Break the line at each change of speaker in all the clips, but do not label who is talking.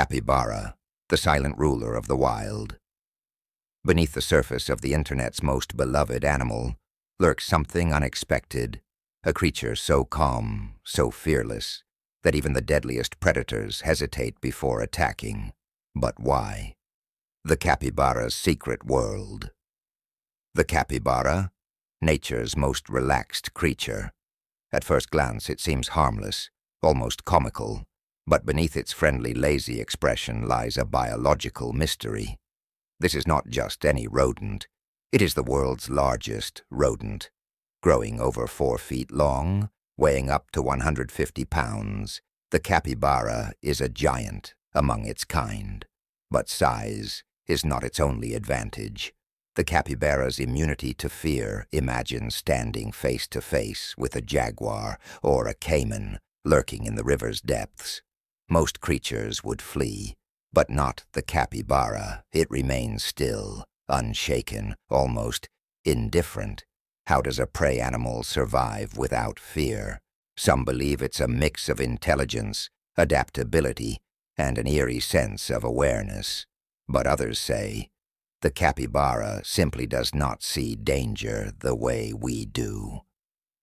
capybara, the silent ruler of the wild. Beneath the surface of the internet's most beloved animal lurks something unexpected, a creature so calm, so fearless, that even the deadliest predators hesitate before attacking. But why? The capybara's secret world. The capybara, nature's most relaxed creature. At first glance it seems harmless, almost comical, but beneath its friendly, lazy expression lies a biological mystery. This is not just any rodent. It is the world's largest rodent, growing over four feet long, weighing up to 150 pounds. The capybara is a giant among its kind. But size is not its only advantage. The capybara's immunity to fear imagines standing face to face with a jaguar or a caiman lurking in the river's depths. Most creatures would flee, but not the capybara. It remains still, unshaken, almost indifferent. How does a prey animal survive without fear? Some believe it's a mix of intelligence, adaptability, and an eerie sense of awareness. But others say, the capybara simply does not see danger the way we do.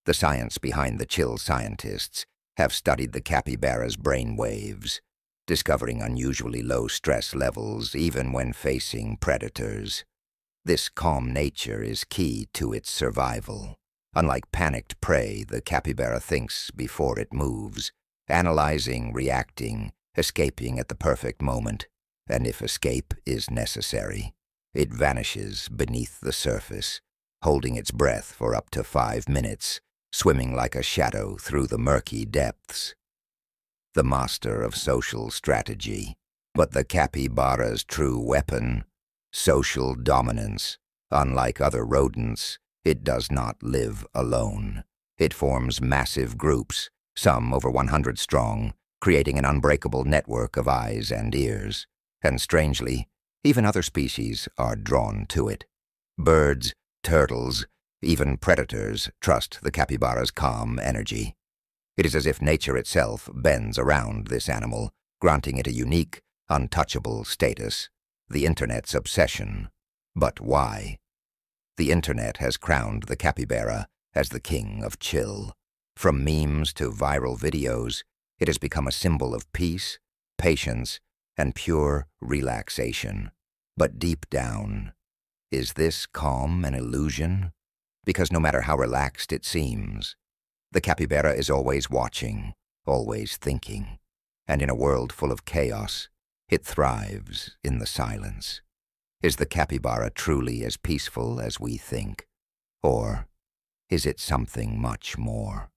The science behind the chill scientists have studied the capybara's brain waves, discovering unusually low stress levels even when facing predators. This calm nature is key to its survival. Unlike panicked prey, the capybara thinks before it moves, analyzing, reacting, escaping at the perfect moment, and if escape is necessary, it vanishes beneath the surface, holding its breath for up to five minutes swimming like a shadow through the murky depths. The master of social strategy, but the capybara's true weapon, social dominance. Unlike other rodents, it does not live alone. It forms massive groups, some over 100 strong, creating an unbreakable network of eyes and ears. And strangely, even other species are drawn to it. Birds, turtles, even predators trust the capybara's calm energy. It is as if nature itself bends around this animal, granting it a unique, untouchable status, the Internet's obsession. But why? The Internet has crowned the capybara as the king of chill. From memes to viral videos, it has become a symbol of peace, patience, and pure relaxation. But deep down, is this calm an illusion? Because no matter how relaxed it seems, the capybara is always watching, always thinking, and in a world full of chaos, it thrives in the silence. Is the capybara truly as peaceful as we think? Or is it something much more?